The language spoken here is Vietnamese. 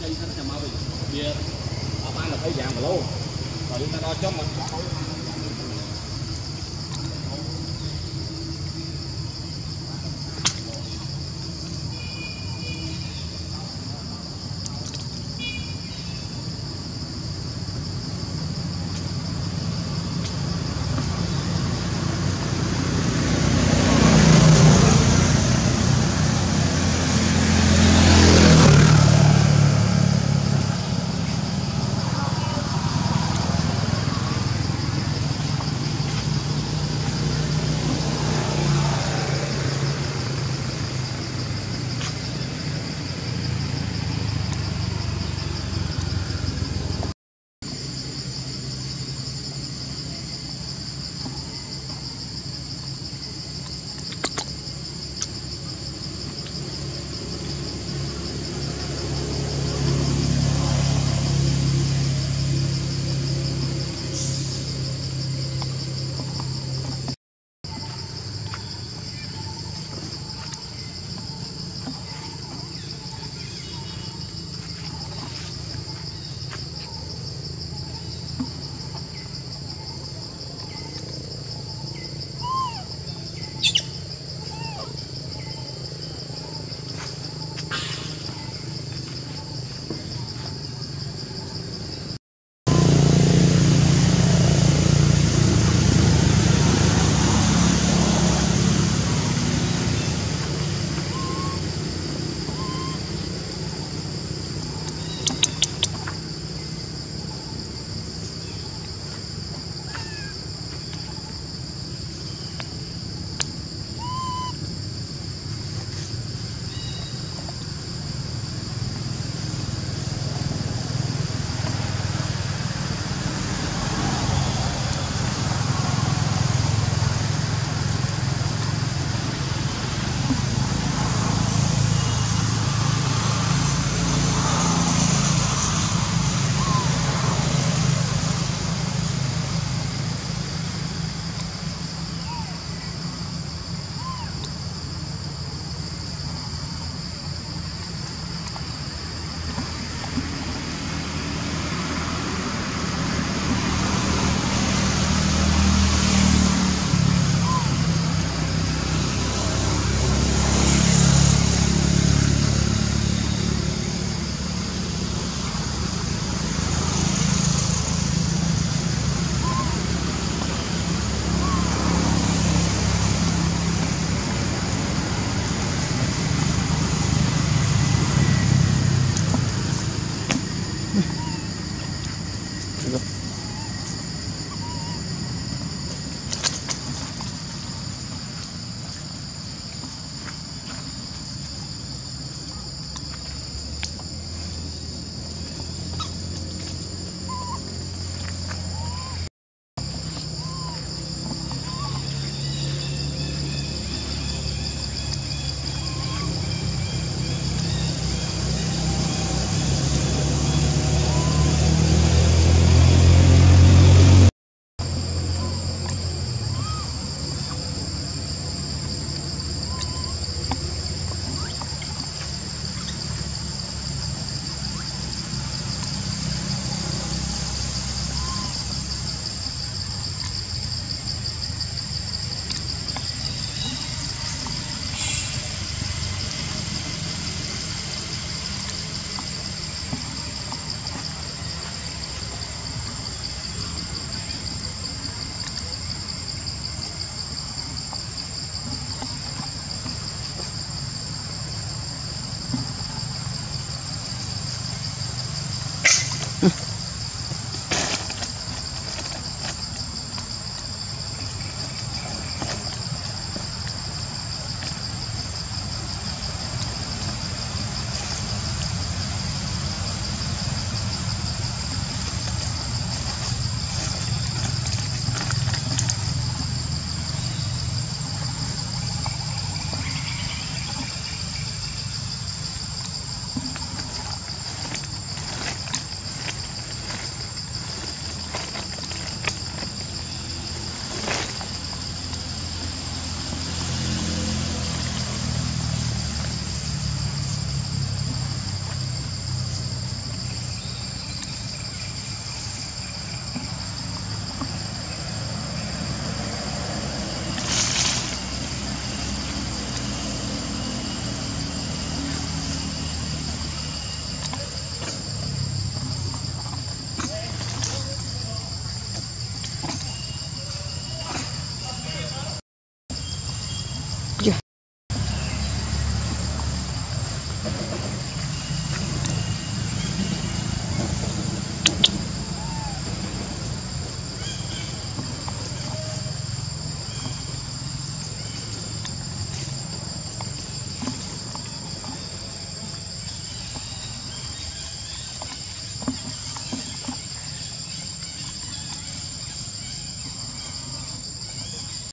cây xanh nhà bị, bia ba là thấy dạng mà luôn. Rồi chúng ta đo chót mình